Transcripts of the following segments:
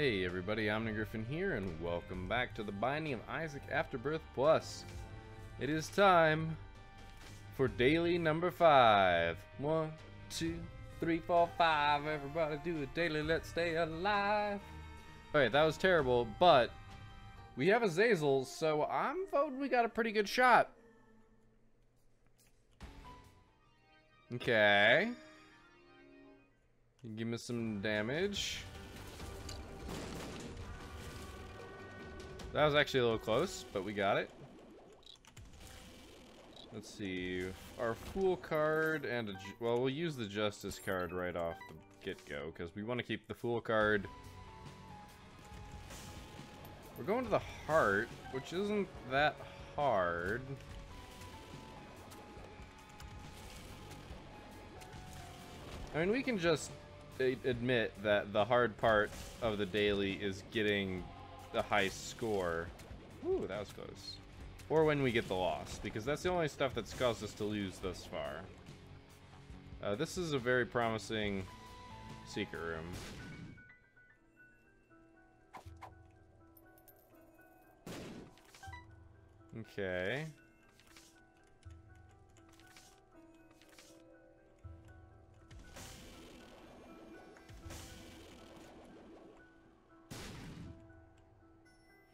Hey everybody, Omnigryphon here, and welcome back to the Binding of Isaac Afterbirth Plus. It is time for daily number five. One, two, three, four, five. Everybody do a daily, let's stay alive. Alright, that was terrible, but we have Azazel, so I'm voting we got a pretty good shot. Okay. Give me some damage. That was actually a little close, but we got it. Let's see. Our Fool card and a... Well, we'll use the Justice card right off the get-go, because we want to keep the Fool card... We're going to the Heart, which isn't that hard. I mean, we can just admit that the hard part of the daily is getting the high score. Ooh, that was close. Or when we get the loss, because that's the only stuff that's caused us to lose thus far. Uh, this is a very promising secret room. Okay.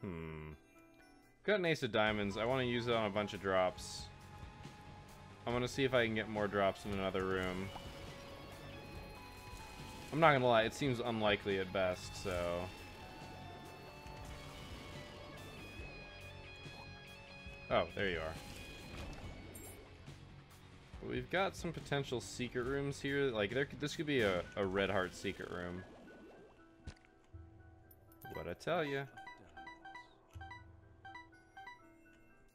Hmm. Got an ace of diamonds. I want to use it on a bunch of drops. I'm going to see if I can get more drops in another room. I'm not going to lie, it seems unlikely at best, so... Oh, there you are. We've got some potential secret rooms here. Like, there, this could be a, a red heart secret room. What I tell you.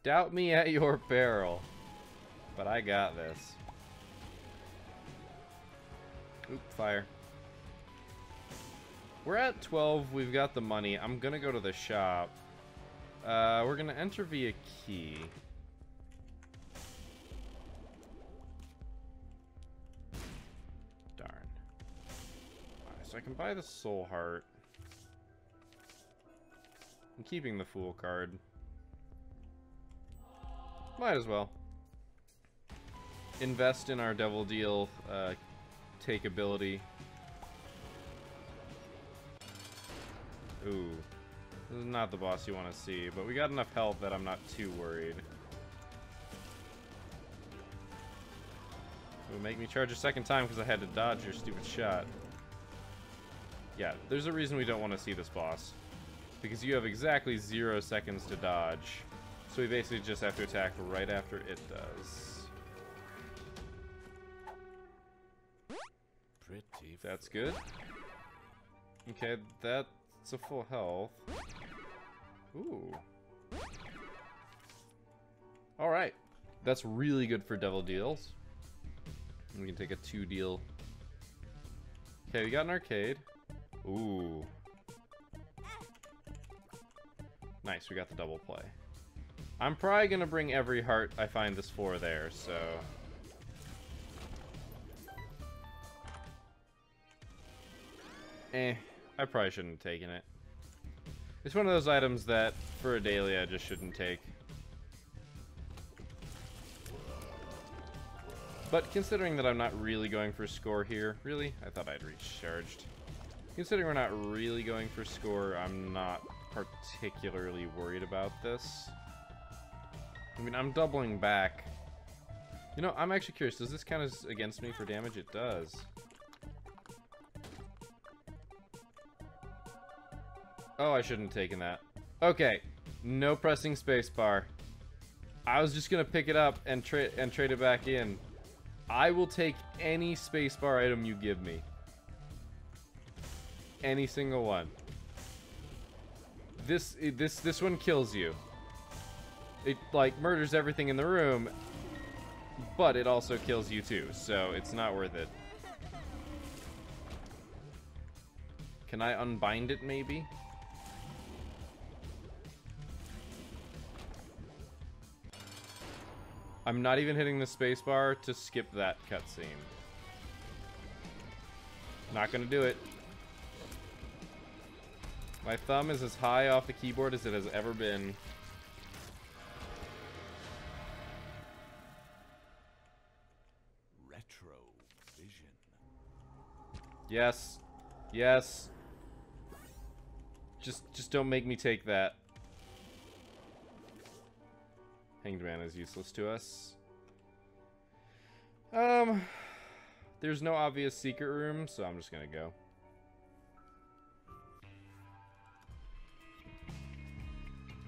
Doubt me at your peril. But I got this. Oop, fire. We're at 12. We've got the money. I'm going to go to the shop. Uh, we're going to enter via key. Darn. So I can buy the soul heart. I'm keeping the fool card. Might as well. Invest in our Devil Deal uh, take ability. Ooh. This is not the boss you want to see, but we got enough health that I'm not too worried. It would make me charge a second time because I had to dodge your stupid shot. Yeah, there's a reason we don't want to see this boss. Because you have exactly zero seconds to dodge. So we basically just have to attack right after it does. Pretty. That's good. Okay, that's a full health. Ooh. Alright. That's really good for devil deals. We can take a two deal. Okay, we got an arcade. Ooh. Nice, we got the double play. I'm probably gonna bring every heart I find this for there, so... Eh, I probably shouldn't have taken it. It's one of those items that, for a daily, I just shouldn't take. But considering that I'm not really going for score here, really? I thought I'd recharged. Considering we're not really going for score, I'm not particularly worried about this. I mean, I'm doubling back. You know, I'm actually curious. Does this count as against me for damage? It does. Oh, I shouldn't have taken that. Okay, no pressing spacebar. I was just gonna pick it up and trade and trade it back in. I will take any spacebar item you give me. Any single one. This this this one kills you. It like murders everything in the room, but it also kills you too. So it's not worth it. Can I unbind it maybe? I'm not even hitting the spacebar to skip that cutscene. Not gonna do it. My thumb is as high off the keyboard as it has ever been. Yes. Yes. Just just don't make me take that. Hanged Man is useless to us. Um there's no obvious secret room, so I'm just gonna go.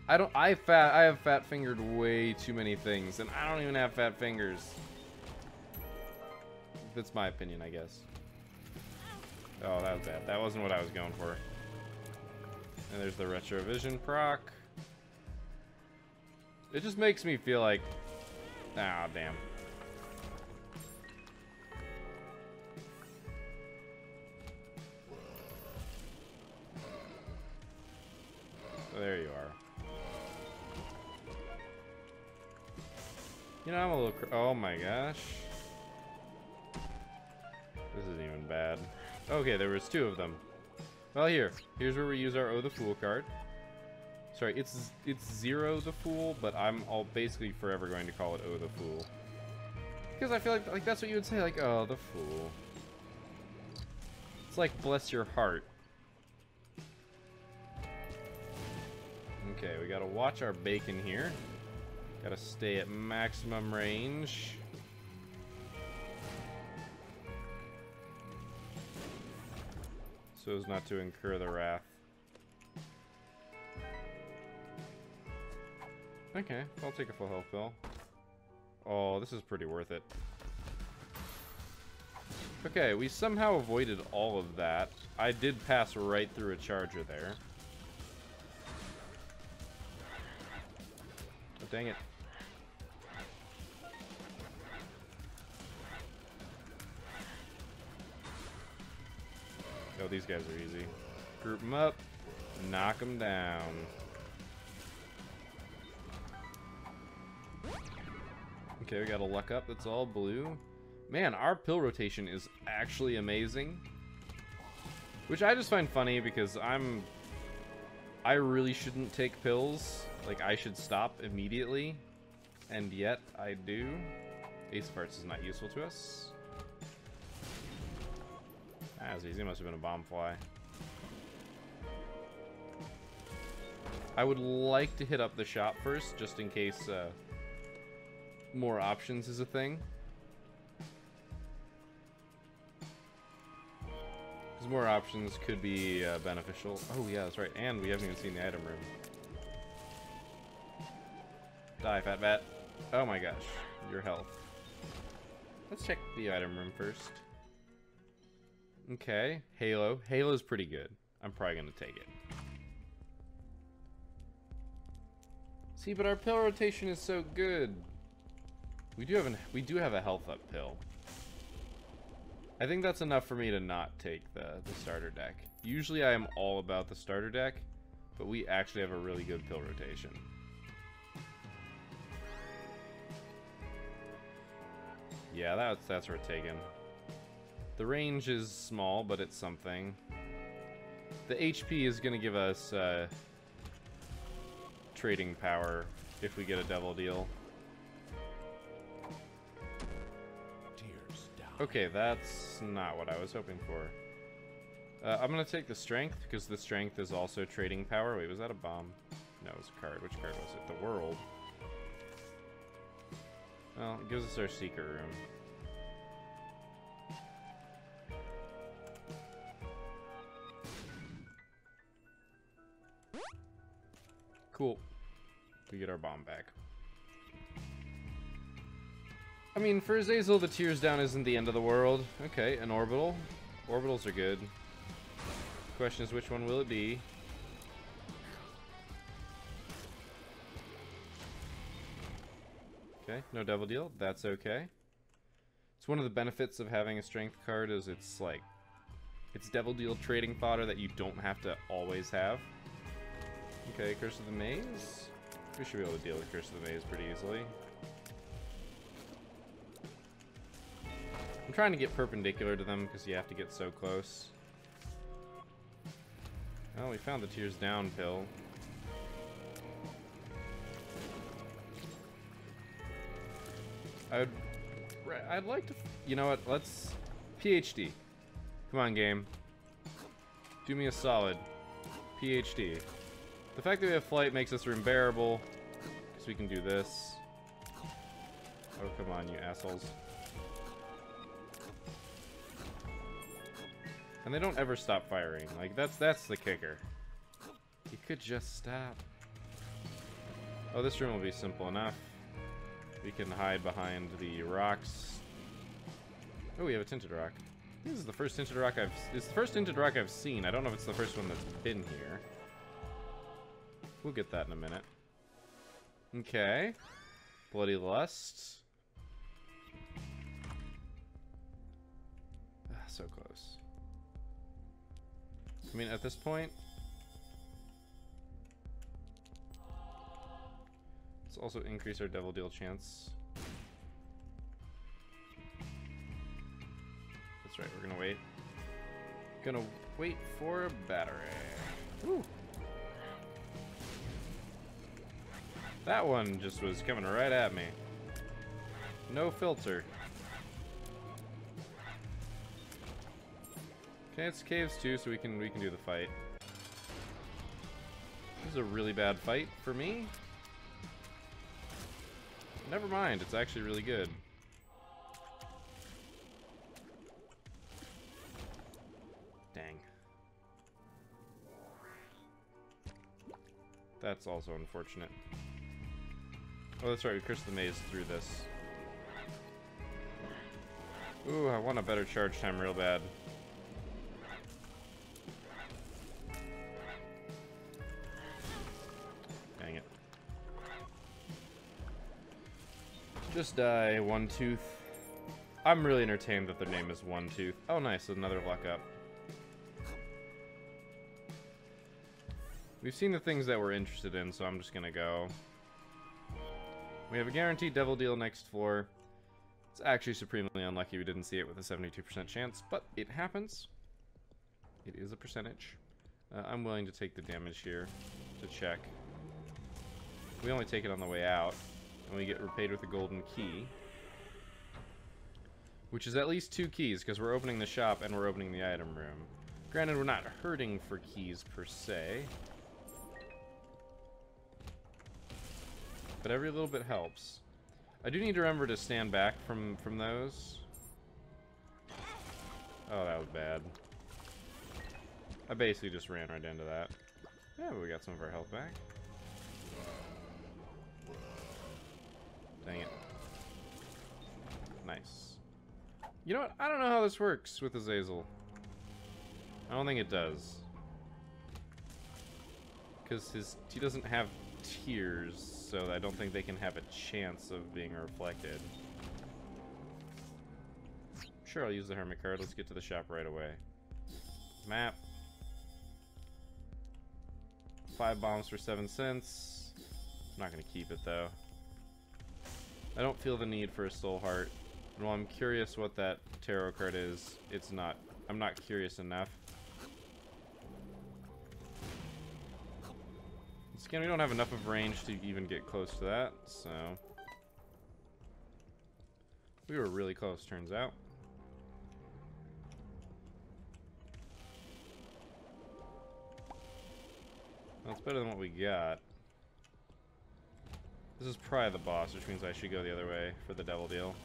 I don't I fat I have fat fingered way too many things, and I don't even have fat fingers. That's my opinion, I guess. Oh, that was bad. That wasn't what I was going for. And there's the Retrovision proc. It just makes me feel like... Ah, oh, damn. There you are. You know, I'm a little... oh my gosh. This isn't even bad. Okay, there was two of them. Well, here. Here's where we use our Oh the Fool card. Sorry, it's it's Zero the Fool, but I'm all basically forever going to call it Oh the Fool. Because I feel like like that's what you would say, like, oh, the Fool. It's like, bless your heart. Okay, we gotta watch our bacon here. Gotta stay at maximum range. So as not to incur the wrath. Okay, I'll take a full health pill. Oh, this is pretty worth it. Okay, we somehow avoided all of that. I did pass right through a charger there. Oh, dang it. Oh, these guys are easy. Group them up, knock them down. Okay, we got a luck up that's all blue. Man, our pill rotation is actually amazing. Which I just find funny because I'm... I really shouldn't take pills. Like, I should stop immediately. And yet, I do. Ace of Hearts is not useful to us. That was easy. Must have been a bomb fly. I would like to hit up the shop first, just in case uh, more options is a thing. Because more options could be uh, beneficial. Oh, yeah, that's right. And we haven't even seen the item room. Die, Fat Bat. Oh my gosh. Your health. Let's check the item room first. Okay, Halo. Halo's pretty good. I'm probably going to take it. See, but our pill rotation is so good. We do have an we do have a health up pill. I think that's enough for me to not take the, the starter deck. Usually I am all about the starter deck, but we actually have a really good pill rotation. Yeah, that's that's worth taking. The range is small, but it's something. The HP is going to give us uh, trading power if we get a devil deal. Okay, that's not what I was hoping for. Uh, I'm going to take the strength, because the strength is also trading power. Wait, was that a bomb? No, it was a card. Which card was it? The world. Well, it gives us our secret room. Cool. We get our bomb back. I mean, for Azazel, the tears down isn't the end of the world. Okay, an orbital. Orbitals are good. Question is, which one will it be? Okay, no devil deal. That's okay. It's one of the benefits of having a strength card is it's like, it's devil deal trading fodder that you don't have to always have. Okay, Curse of the Maze. We should be able to deal with Curse of the Maze pretty easily. I'm trying to get perpendicular to them because you have to get so close. Well, we found the tears down pill. I'd, I'd like to, you know what? Let's PhD. Come on, game. Do me a solid. PhD. The fact that we have flight makes this room bearable, because we can do this. Oh, come on, you assholes. And they don't ever stop firing. Like, that's that's the kicker. You could just stop. Oh, this room will be simple enough. We can hide behind the rocks. Oh, we have a tinted rock. This is the first tinted rock I've... It's the first tinted rock I've seen. I don't know if it's the first one that's been here. We'll get that in a minute. Okay. Bloody Lust. Ah, so close. I mean, at this point... Let's also increase our Devil Deal chance. That's right, we're gonna wait. Gonna wait for a battery. That one just was coming right at me. No filter. Okay, it's caves too, so we can we can do the fight. This is a really bad fight for me. Never mind, it's actually really good. Dang. That's also unfortunate. Oh, that's right, we cursed the maze through this. Ooh, I want a better charge time real bad. Dang it. Just die, One Tooth. I'm really entertained that their name is One Tooth. Oh nice, another luck up. We've seen the things that we're interested in, so I'm just gonna go. We have a guaranteed devil deal next floor. It's actually supremely unlucky we didn't see it with a 72% chance, but it happens. It is a percentage. Uh, I'm willing to take the damage here to check. We only take it on the way out, and we get repaid with a golden key. Which is at least two keys, because we're opening the shop and we're opening the item room. Granted, we're not hurting for keys per se. But every little bit helps. I do need to remember to stand back from, from those. Oh, that was bad. I basically just ran right into that. Yeah, but we got some of our health back. Dang it. Nice. You know what? I don't know how this works with Azazel. I don't think it does. Because his he doesn't have tears so I don't think they can have a chance of being reflected. Sure, I'll use the Hermit card. Let's get to the shop right away. Map. Five bombs for seven cents. I'm not going to keep it, though. I don't feel the need for a soul heart. And while I'm curious what that tarot card is, it's not. I'm not curious enough. Again, we don't have enough of range to even get close to that, so... We were really close, turns out. That's better than what we got. This is probably the boss, which means I should go the other way for the devil deal.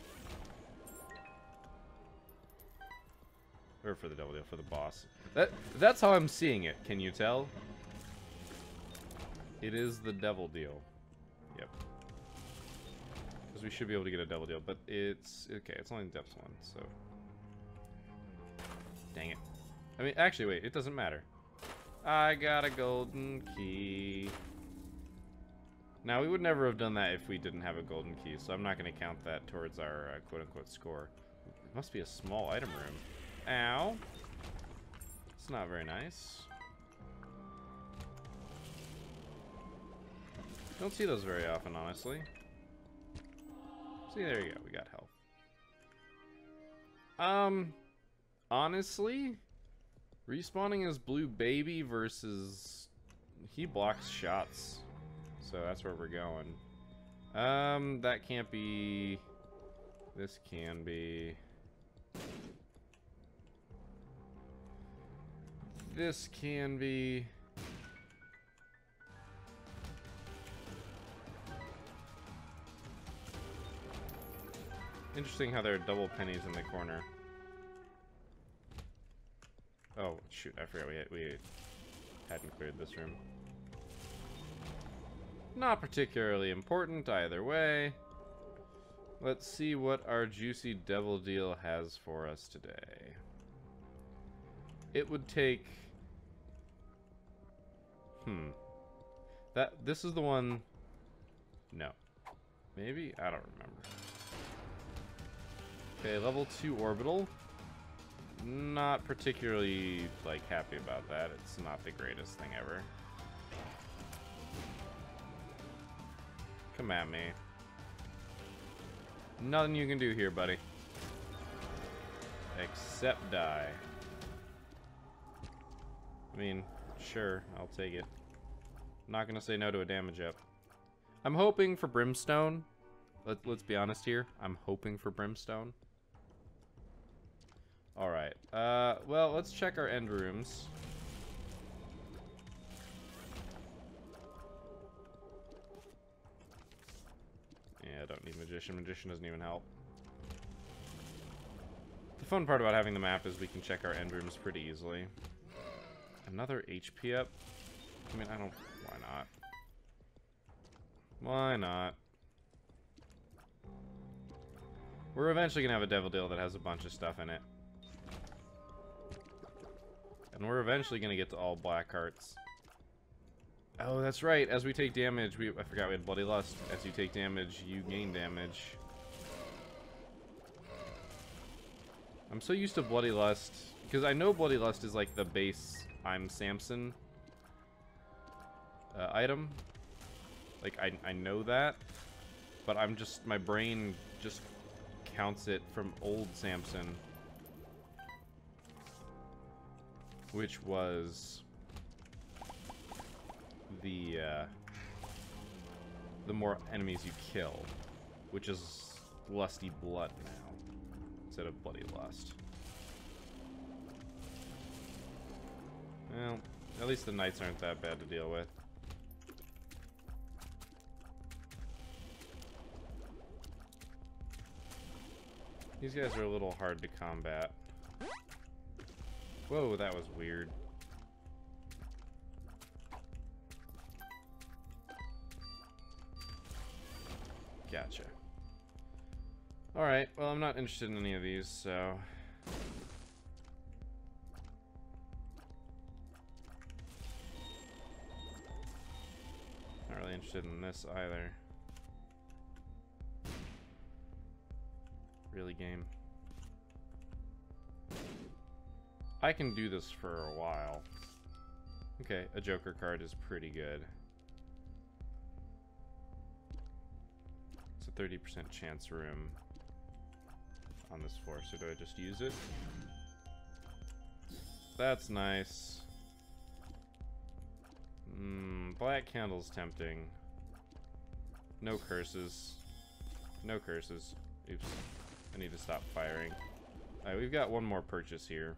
Or for the devil deal, for the boss. That That's how I'm seeing it, can you tell? It is the devil deal. Yep. Because we should be able to get a devil deal, but it's... Okay, it's only depth one, so... Dang it. I mean, actually, wait, it doesn't matter. I got a golden key. Now, we would never have done that if we didn't have a golden key, so I'm not going to count that towards our uh, quote-unquote score. It must be a small item room. Ow. It's not very nice. Don't see those very often, honestly. See, there you go. We got health. Um, honestly, Respawning as Blue Baby versus... He blocks shots. So that's where we're going. Um, that can't be... This can be... This can be... Interesting how there are double pennies in the corner. Oh, shoot, I forgot we, had, we hadn't cleared this room. Not particularly important either way. Let's see what our juicy devil deal has for us today. It would take... Hmm. That, this is the one... No. Maybe? I don't remember. Okay, level 2 orbital. Not particularly, like, happy about that. It's not the greatest thing ever. Come at me. Nothing you can do here, buddy. Except die. I mean, sure, I'll take it. not gonna say no to a damage up. I'm hoping for Brimstone. Let, let's be honest here. I'm hoping for Brimstone. Alright. Uh, well, let's check our end rooms. Yeah, I don't need Magician. Magician doesn't even help. The fun part about having the map is we can check our end rooms pretty easily. Another HP up? I mean, I don't... Why not? Why not? We're eventually going to have a Devil Deal that has a bunch of stuff in it. And we're eventually going to get to all black hearts. Oh, that's right. As we take damage, we I forgot we had Bloody Lust. As you take damage, you gain damage. I'm so used to Bloody Lust. Because I know Bloody Lust is like the base I'm Samson uh, item. Like, I, I know that. But I'm just, my brain just counts it from old Samson which was the uh, the more enemies you kill, which is lusty blood now instead of bloody lust. Well, at least the knights aren't that bad to deal with. These guys are a little hard to combat. Whoa, that was weird. Gotcha. Alright, well I'm not interested in any of these, so... Not really interested in this either. Really game. I can do this for a while. Okay, a Joker card is pretty good. It's a 30% chance room on this floor, so do I just use it? That's nice. Mmm, black candle's tempting. No curses. No curses. Oops. I need to stop firing. Alright, we've got one more purchase here.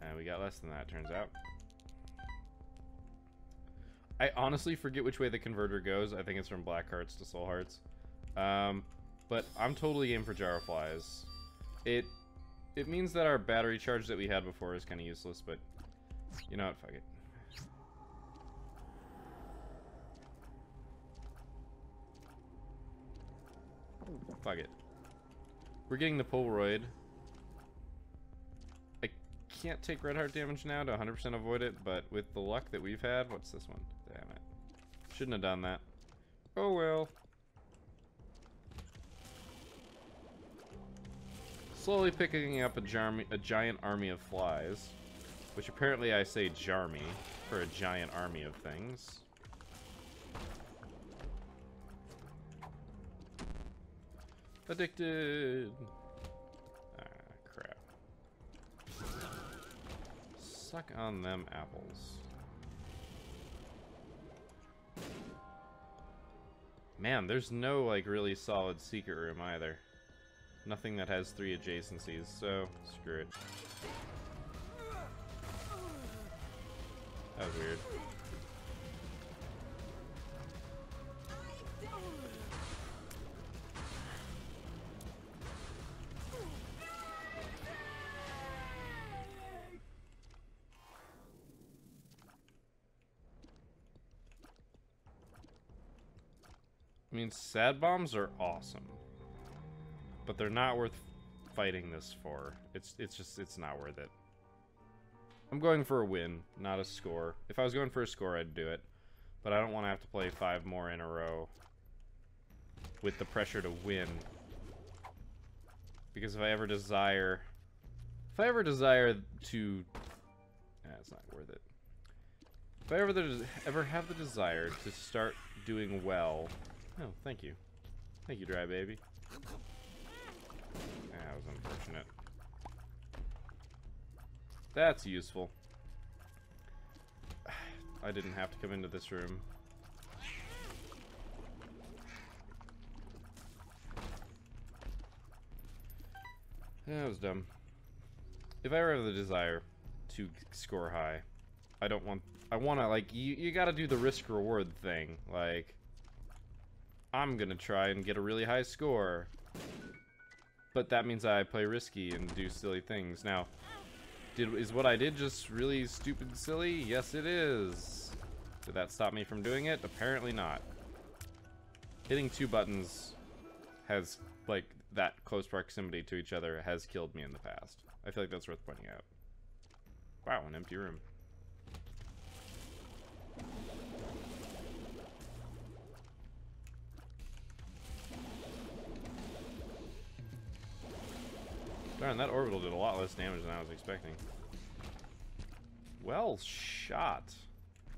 And we got less than that, turns out. I honestly forget which way the converter goes. I think it's from black hearts to soul hearts. Um, but I'm totally game for jar flies. It it means that our battery charge that we had before is kind of useless, but you know what, fuck it. Fuck it. We're getting the Polaroid can't take red heart damage now to 100% avoid it, but with the luck that we've had, what's this one? Damn it. Shouldn't have done that. Oh well. Slowly picking up a, a giant army of flies, which apparently I say jarmy for a giant army of things. Addicted. Suck on them apples. Man, there's no, like, really solid secret room either. Nothing that has three adjacencies, so screw it. That was weird. I mean, sad bombs are awesome. But they're not worth fighting this for. It's it's just it's not worth it. I'm going for a win, not a score. If I was going for a score, I'd do it. But I don't want to have to play five more in a row with the pressure to win. Because if I ever desire... If I ever desire to... Eh, it's not worth it. If I ever, ever have the desire to start doing well Oh, thank you. Thank you, Dry Baby. That was unfortunate. That's useful. I didn't have to come into this room. That was dumb. If I ever have the desire to score high, I don't want... I want to, like, you, you gotta do the risk-reward thing. Like, I'm gonna try and get a really high score. But that means I play risky and do silly things. Now, did is what I did just really stupid silly? Yes, it is. Did that stop me from doing it? Apparently not. Hitting two buttons has, like, that close proximity to each other has killed me in the past. I feel like that's worth pointing out. Wow, an empty room. Darn, that orbital did a lot less damage than I was expecting. Well shot.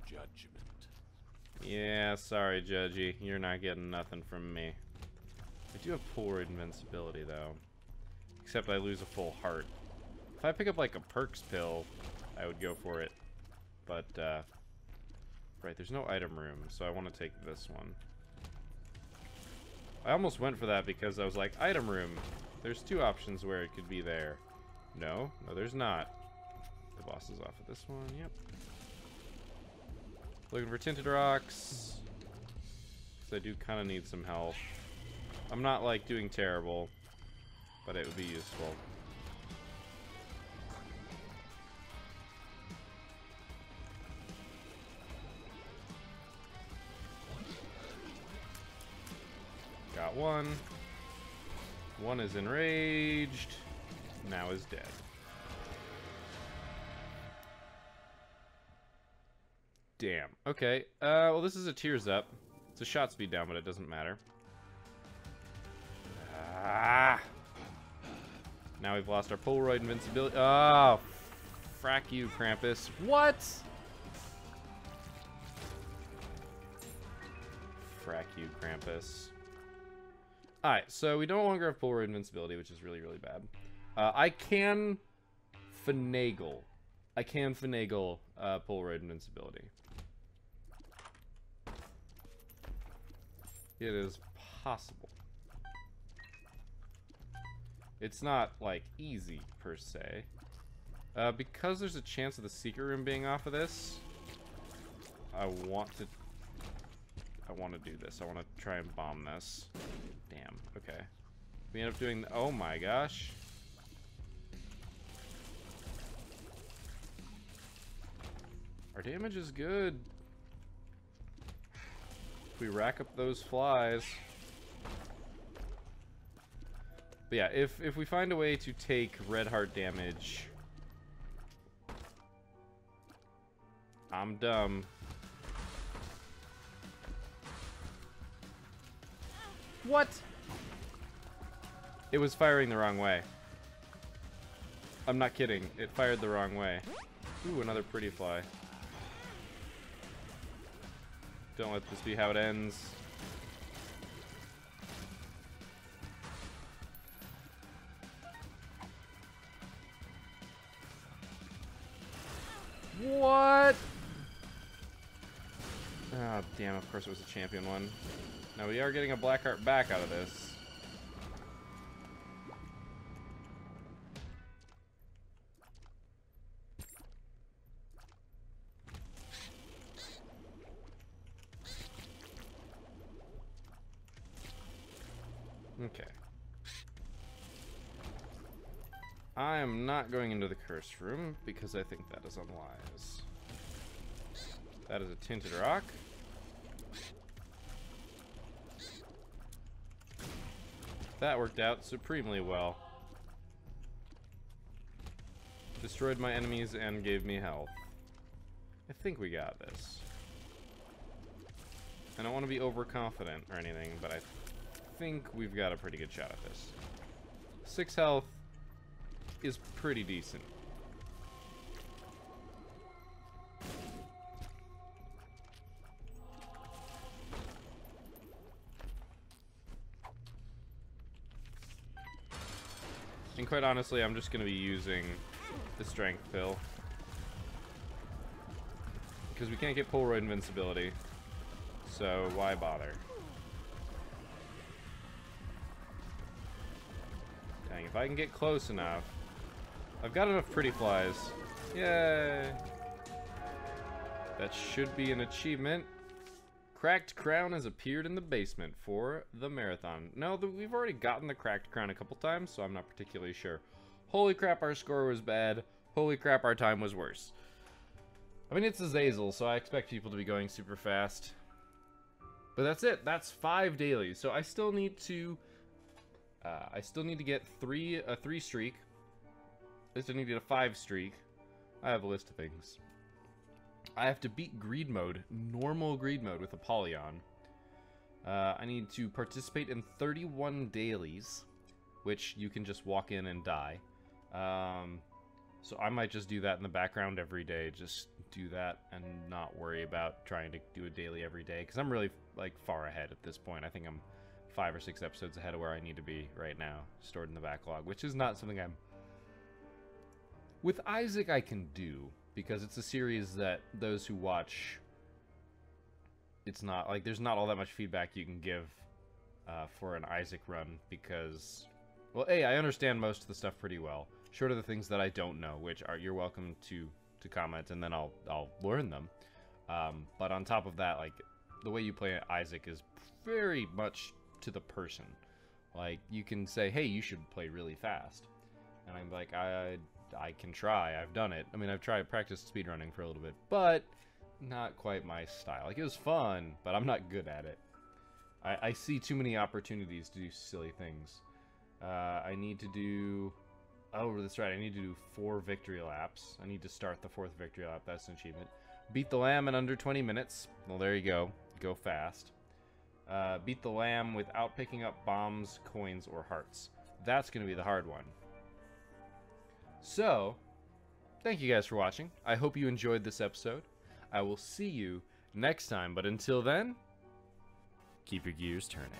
Judgment. Yeah, sorry, Judgy. You're not getting nothing from me. I do have poor invincibility, though. Except I lose a full heart. If I pick up, like, a Percs pill, I would go for it. But, uh... Right, there's no item room, so I want to take this one. I almost went for that because I was like, item room. There's two options where it could be there. No, no there's not. The boss is off of this one, yep. Looking for tinted rocks. Because I do kind of need some health. I'm not like doing terrible, but it would be useful. Got one. One is enraged. Now is dead. Damn. Okay. Uh, well, this is a tears up. It's a shot speed down, but it doesn't matter. Ah! Now we've lost our Polaroid invincibility. Oh, frack you, Krampus. What? Frack you, Krampus. Alright, so we no longer have Polaroid invincibility, which is really, really bad. Uh, I can finagle. I can finagle uh, Polaroid invincibility. It is possible. It's not, like, easy, per se. Uh, because there's a chance of the secret room being off of this, I want to I want to do this. I want to try and bomb this. Damn. Okay. We end up doing... Oh my gosh. Our damage is good. If we rack up those flies. But yeah, if, if we find a way to take red heart damage... I'm dumb. What? It was firing the wrong way. I'm not kidding. It fired the wrong way. Ooh, another pretty fly. Don't let this be how it ends. What? Oh, damn, of course it was a champion one. Now we are getting a Blackheart back out of this. Okay. I am not going into the cursed room because I think that is unwise. That is a tinted rock. That worked out supremely well. Destroyed my enemies and gave me health. I think we got this. I don't want to be overconfident or anything, but I think we've got a pretty good shot at this. Six health is pretty decent. Quite honestly, I'm just going to be using the strength pill. Because we can't get Polaroid invincibility. So why bother? Dang, if I can get close enough. I've got enough pretty flies. Yay! That should be an achievement. Cracked Crown has appeared in the basement for the marathon. No, the, we've already gotten the Cracked Crown a couple times, so I'm not particularly sure. Holy crap, our score was bad. Holy crap, our time was worse. I mean, it's Azazel, so I expect people to be going super fast. But that's it. That's five dailies. So I still need to... Uh, I still need to get three a three streak. I still need to get a five streak. I have a list of things. I have to beat greed mode, normal greed mode with Apollyon. Uh, I need to participate in 31 dailies, which you can just walk in and die. Um, so I might just do that in the background every day, just do that and not worry about trying to do a daily every day, because I'm really like far ahead at this point. I think I'm five or six episodes ahead of where I need to be right now, stored in the backlog, which is not something I'm... With Isaac I can do, because it's a series that those who watch it's not like there's not all that much feedback you can give uh, for an Isaac run because well a I understand most of the stuff pretty well. Short of the things that I don't know which are you're welcome to to comment and then I'll I'll learn them. Um, but on top of that like the way you play Isaac is very much to the person. Like you can say hey you should play really fast. And I'm like I I can try. I've done it. I mean, I've tried practiced speedrunning for a little bit, but not quite my style. Like, it was fun, but I'm not good at it. I, I see too many opportunities to do silly things. Uh, I need to do... Oh, that's right. I need to do four victory laps. I need to start the fourth victory lap. That's an achievement. Beat the lamb in under 20 minutes. Well, there you go. Go fast. Uh, beat the lamb without picking up bombs, coins, or hearts. That's going to be the hard one. So, thank you guys for watching. I hope you enjoyed this episode. I will see you next time, but until then, keep your gears turning.